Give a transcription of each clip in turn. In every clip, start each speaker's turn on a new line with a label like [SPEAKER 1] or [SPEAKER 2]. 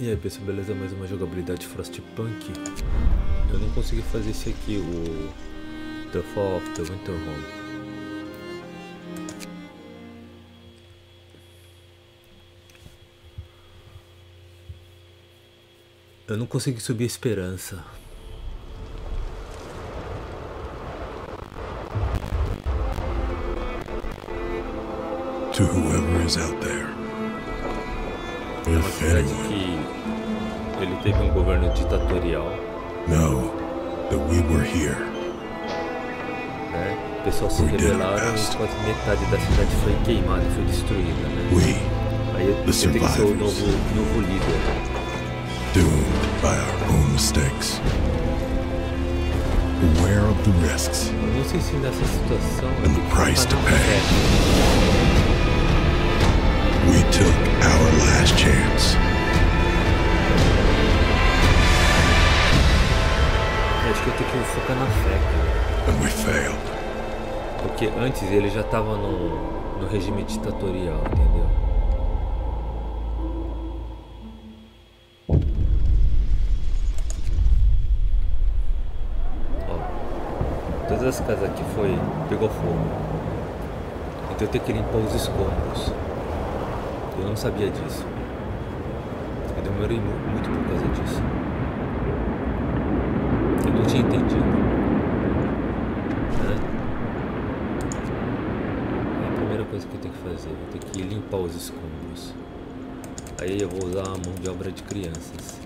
[SPEAKER 1] E aí pessoal, beleza? Mais uma jogabilidade Frostpunk. Eu não consegui fazer esse aqui, o The Fall of the Winter Home. Eu não consegui subir a esperança.
[SPEAKER 2] To whoever is out there,
[SPEAKER 1] É uma cidade que ele teve um governo ditatorial,
[SPEAKER 2] know that we were here.
[SPEAKER 1] né? O pessoal se rebelaram e quase metade da cidade foi queimada, foi destruída, né?
[SPEAKER 2] We,
[SPEAKER 1] Aí eu,
[SPEAKER 2] The
[SPEAKER 1] eu tenho que ser o novo, novo líder.
[SPEAKER 2] doomed by our own mistakes. Aware of the risks
[SPEAKER 1] Eu não sei se nessa situação
[SPEAKER 2] And the price
[SPEAKER 1] focar
[SPEAKER 2] to pay.
[SPEAKER 1] fé.
[SPEAKER 2] We took our last chance.
[SPEAKER 1] Eu acho que eu tenho que focar na fé, cara.
[SPEAKER 2] And we failed.
[SPEAKER 1] Porque antes ele já tava no, no regime ditatorial, entendeu? Ó, todas as casas aqui foi. pegou fogo. Então eu tenho que limpar os escombros. Eu não sabia disso. Eu demorei mu- muito por causa disso. Eu não tinha entendido. Né? É a primeira coisa que eu tenho que fazer. Eu tenho que limpar os escombros. Aí eu vou usar a mão de obra de crianças.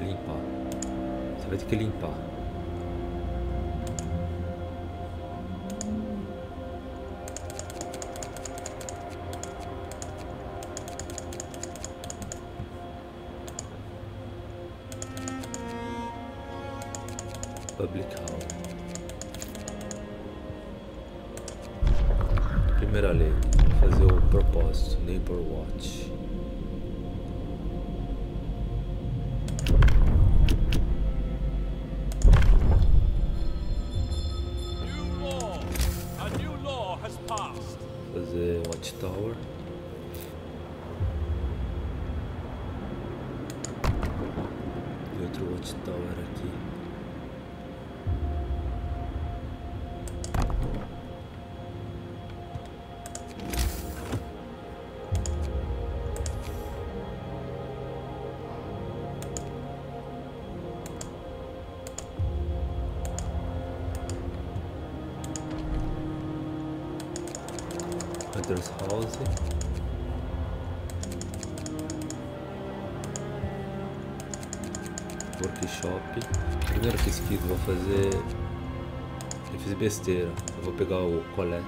[SPEAKER 1] Limpar. Você vai ter que limpar. Public Hall. Primeira lei, fazer o propósito, Neighbor Watch. Workshop. Primeira pesquisa, vou fazer. Eu fiz besteira. Eu vou pegar o coleta.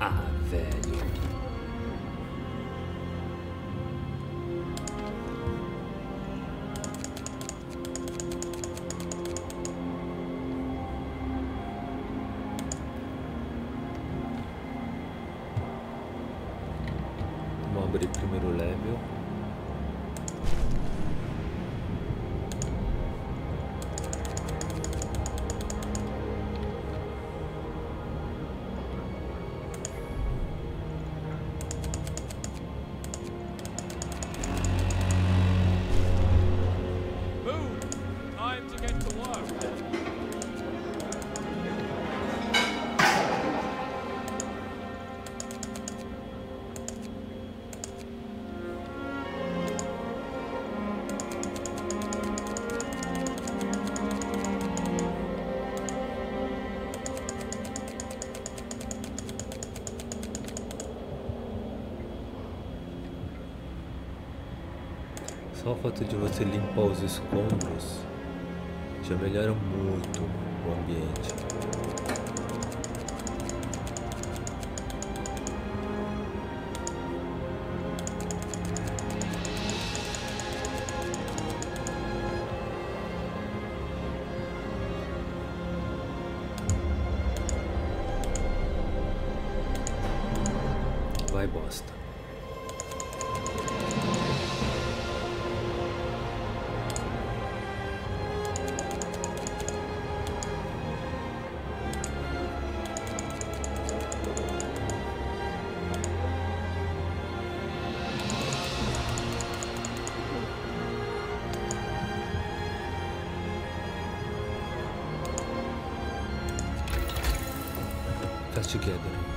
[SPEAKER 1] Ah, velho. Só o fato de você limpar os escombros já melhora muito o ambiente. together.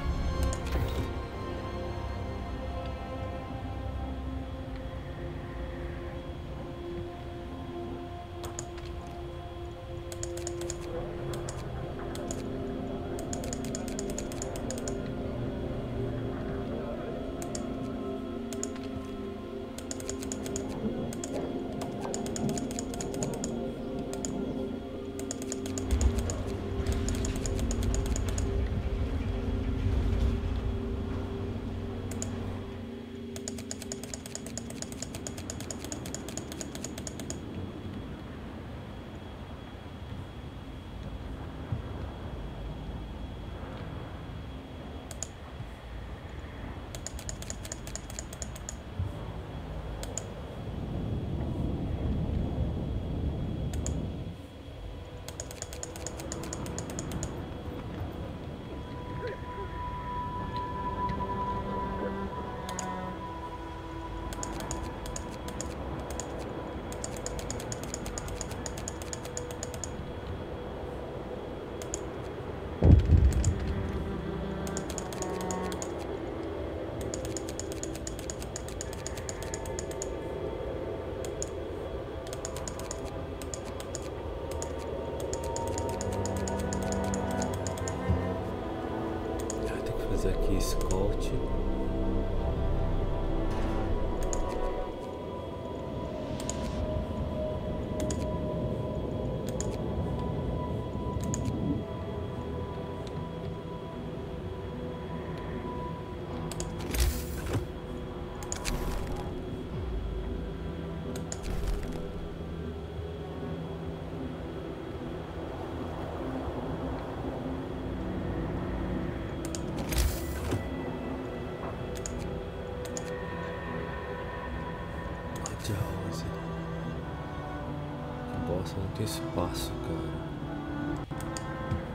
[SPEAKER 1] espaço, cara.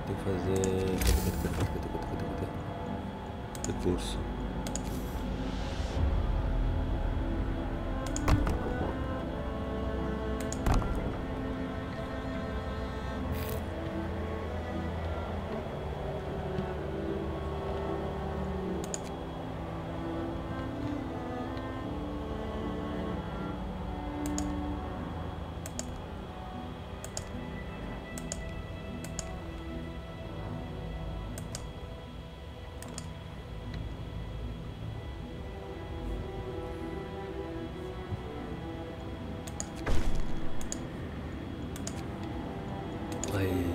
[SPEAKER 1] Tem que fazer. Recurso.
[SPEAKER 3] Yeah.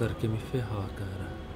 [SPEAKER 3] أذكر كيف في هاكر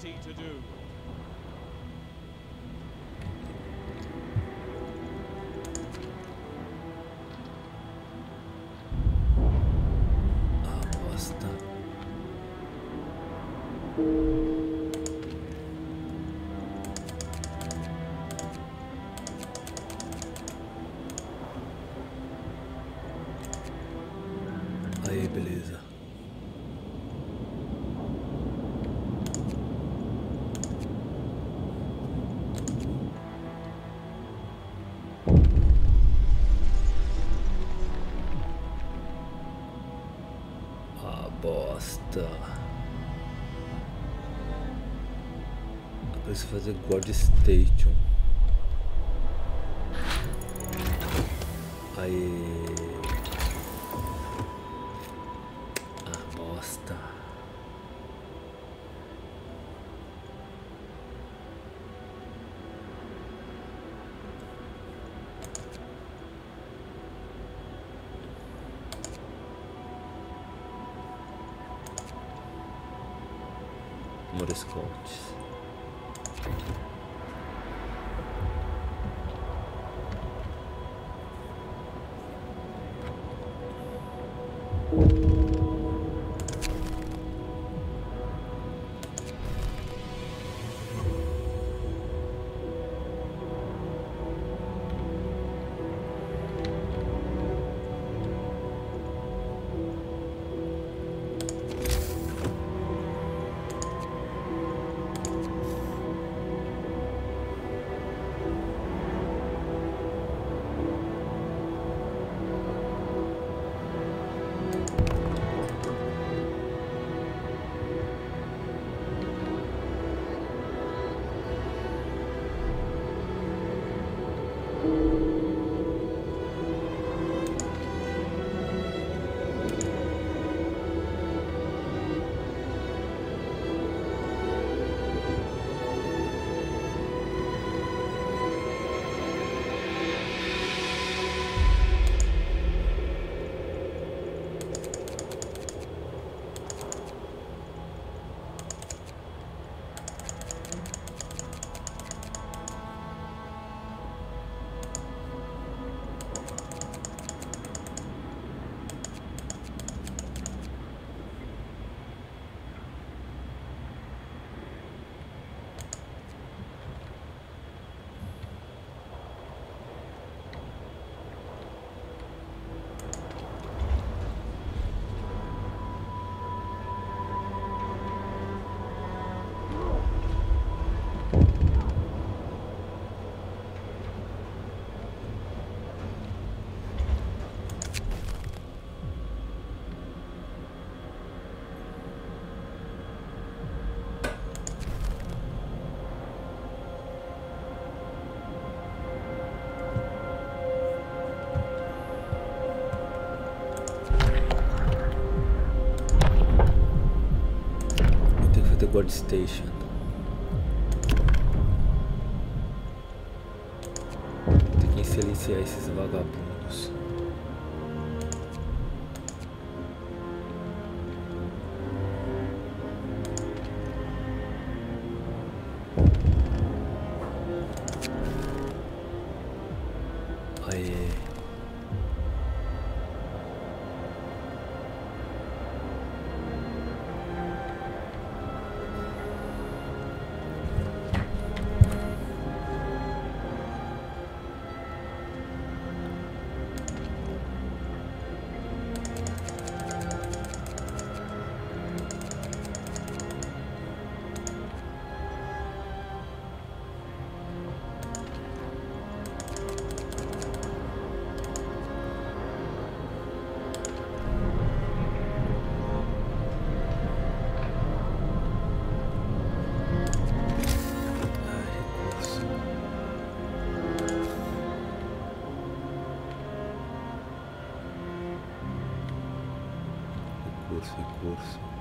[SPEAKER 3] plenty to do.
[SPEAKER 1] Preciso fazer Guard Station. Aí. Station. Tem que silenciar esses vagabundos. curso.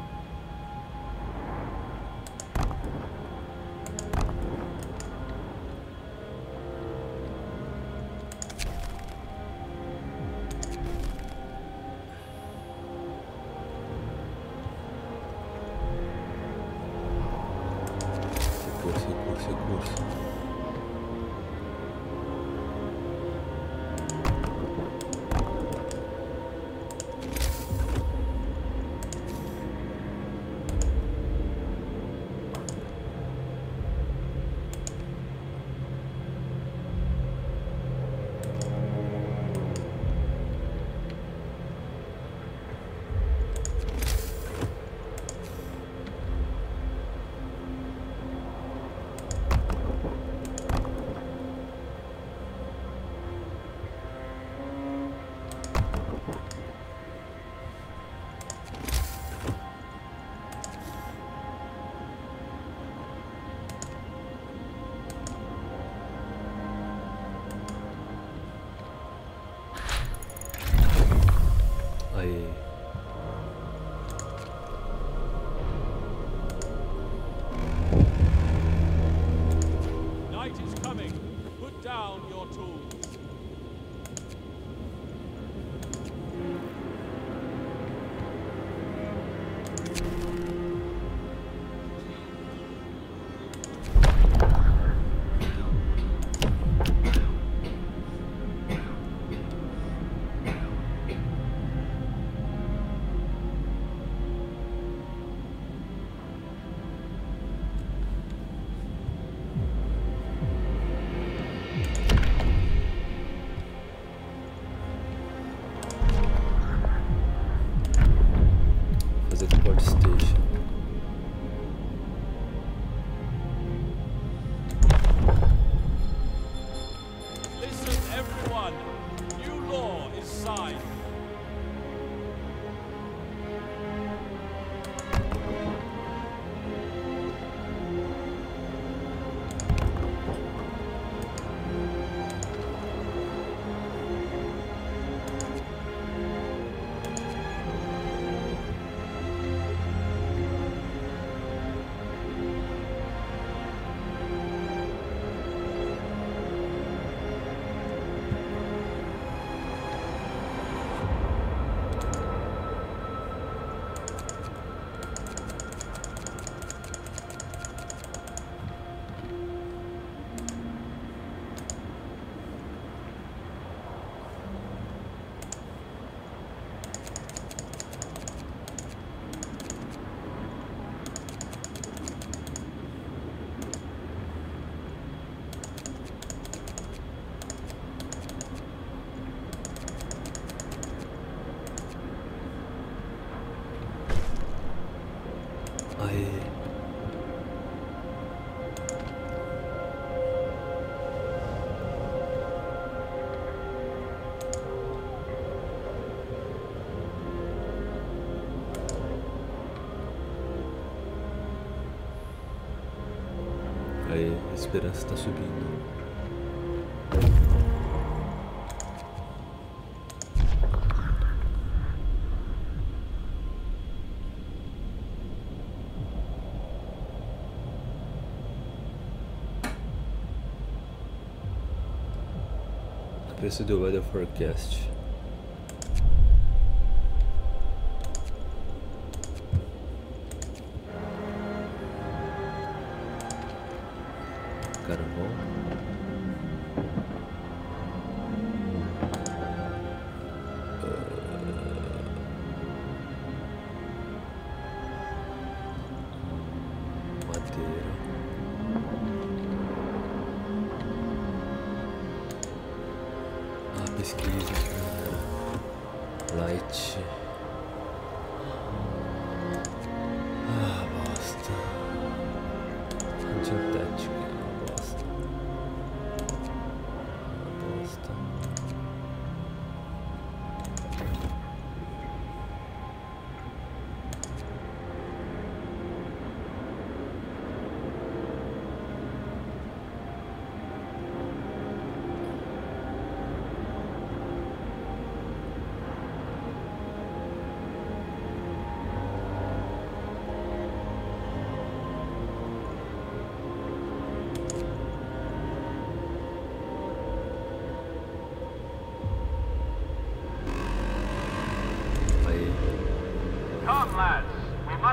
[SPEAKER 1] esperança está subindo. Preço do Weather Forecast.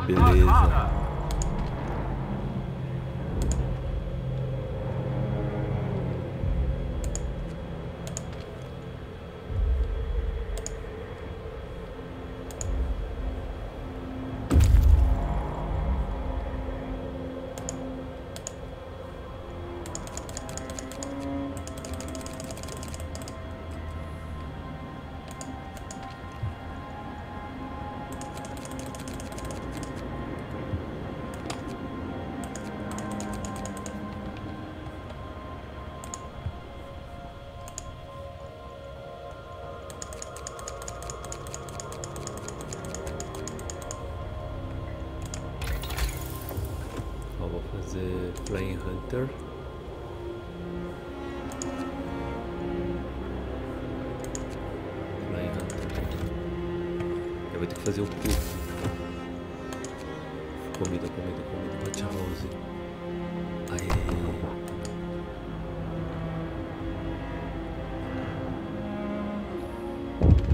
[SPEAKER 1] Beleza. Flying Hunter. Eu vou ter que fazer o puff. Comida, comida, comida. Hot House. Aê. Falta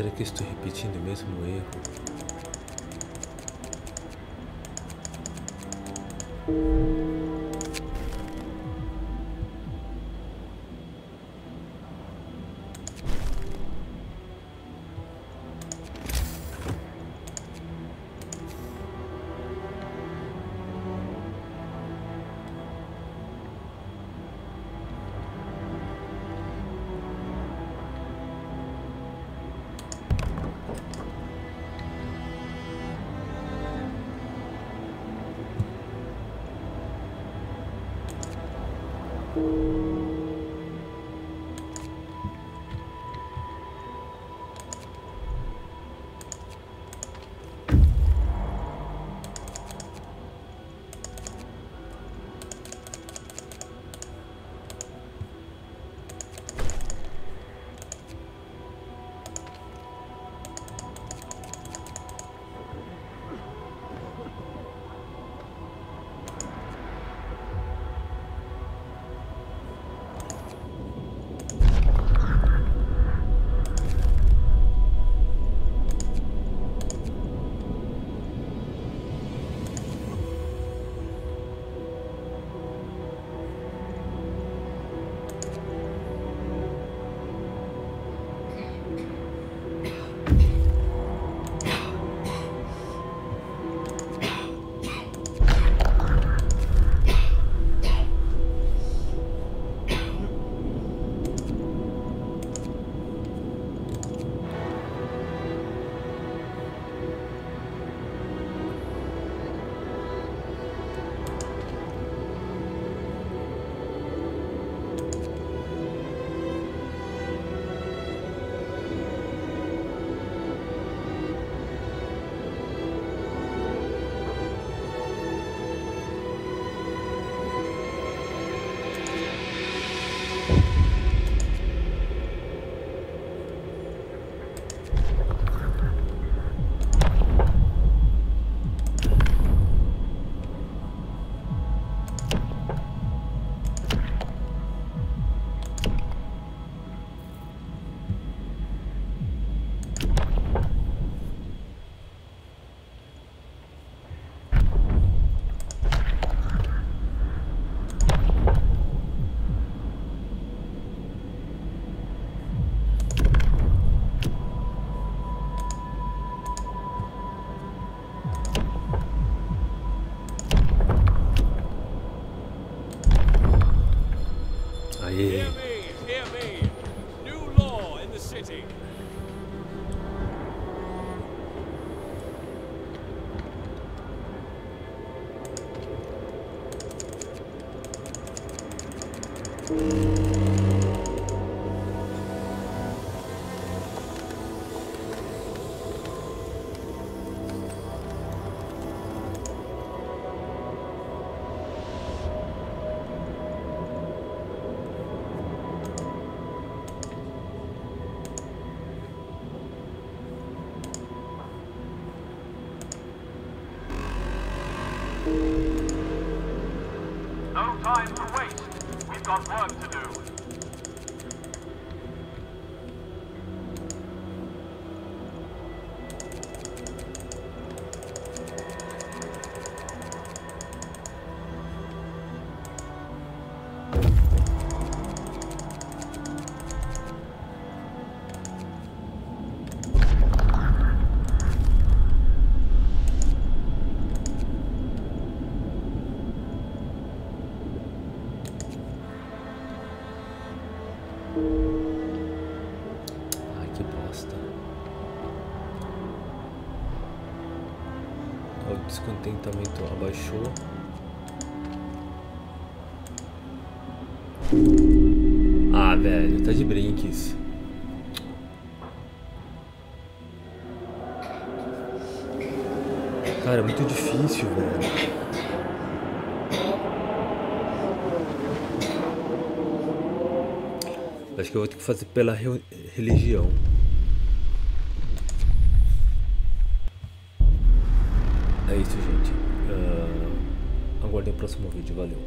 [SPEAKER 1] Será que estou repetindo o mesmo erro? Aê.
[SPEAKER 3] Hear me, hear me. New law in the city.
[SPEAKER 1] Velho, tá de brinques. Cara, é muito difícil, velho. Acho que eu vou ter que fazer pela re- religião. É isso, gente. Ah, aguardem o próximo vídeo. Valeu.